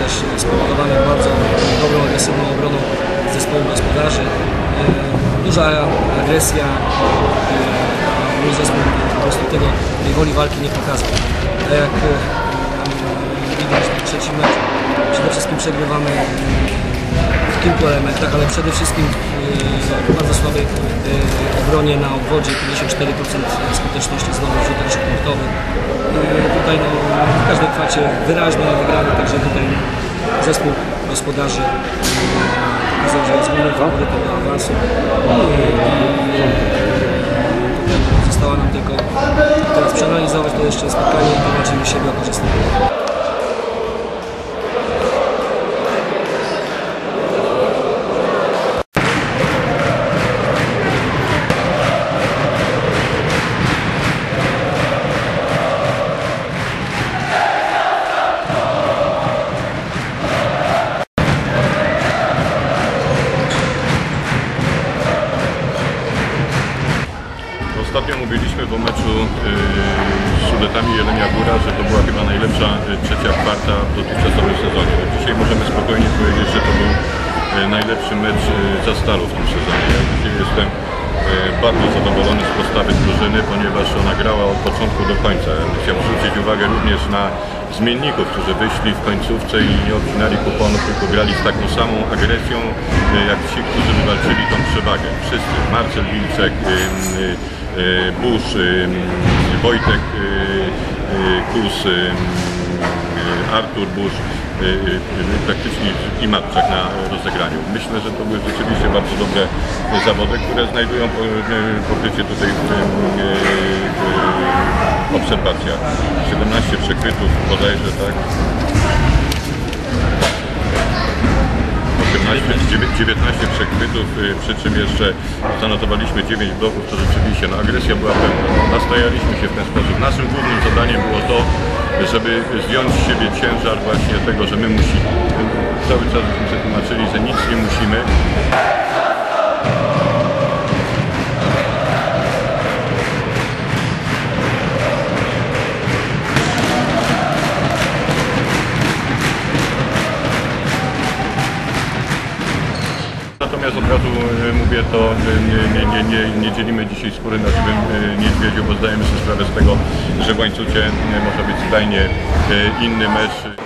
też spowodowane bardzo dobrą, agresywną obroną zespołu gospodarzy. E, Duża agresja, e, mój zespół po prostu tego, tej woli walki nie pokazał. Tak jak e, widać w trzecim meczu, przede wszystkim przegrywamy w kilku elementach, ale przede wszystkim w bardzo słabej obronie na obwodzie, 54% skuteczności znowu w rzutach punktowych. E, Tutaj no, kwacie wyraźnie wygrany, także tutaj zespół gospodarzy e, pokazał, że jest głównym faworytem do awansu. No i, została nam tylko teraz przeanalizować to jeszcze spotkanie i zobaczymy siebie korzystanie. Ostatnio mówiliśmy po meczu yy, z Sudetami Jelenia Góra, że to była chyba najlepsza yy, trzecia kwarta w dotychczasowym sezonie. Dzisiaj możemy spokojnie powiedzieć, że to był yy, najlepszy mecz za Stalu w tym sezonie. Ja dzisiaj jestem bardzo zadowolony z postawy drużyny, ponieważ ona grała od początku do końca. Chciałbym zwrócić uwagę również na zmienników, którzy wyszli w końcówce i nie obcinali kuponów, tylko grali z taką samą agresją, jak ci, którzy wywalczyli tą przewagę. Wszyscy, Marcel Wilczek, y, Busz, y, Wojtek y, y, Kus, y, y, Artur Busz, praktycznie i Matczak na rozegraniu. Myślę, że to były rzeczywiście bardzo dobre zawody, które znajdują po- pokrycie tutaj w obserwacjach. 17 przekrytów bodajże, tak? 18, 19 przechwytów, y, przy czym jeszcze zanotowaliśmy 9 bloków, to rzeczywiście no, agresja była pełna. Nastajaliśmy się w ten sposób. Naszym głównym zadaniem było to, żeby zdjąć z siebie ciężar właśnie tego, że my musimy. Cały czas byśmy tłumaczyli, że nic nie musimy, Natomiast od razu e, mówię to, nie, nie, nie, nie, nie dzielimy dzisiaj skóry na żywym e, niedźwiedziu, bo zdajemy sobie sprawę z tego, że w łańcucie e, może być skrajnie inny mecz.